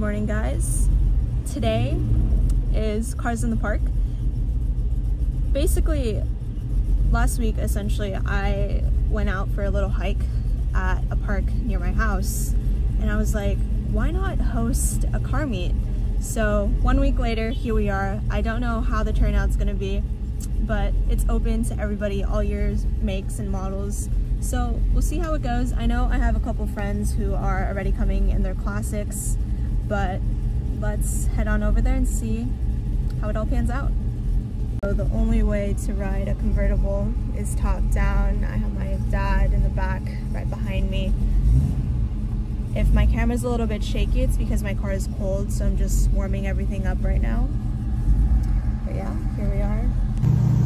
morning guys. Today is Cars in the Park. Basically, last week essentially I went out for a little hike at a park near my house and I was like, why not host a car meet? So one week later, here we are. I don't know how the turnout's gonna be, but it's open to everybody, all years, makes and models. So we'll see how it goes. I know I have a couple friends who are already coming in their classics, but let's head on over there and see how it all pans out. So the only way to ride a convertible is top down. I have my dad in the back right behind me. If my camera's a little bit shaky, it's because my car is cold, so I'm just warming everything up right now. But yeah, here we are.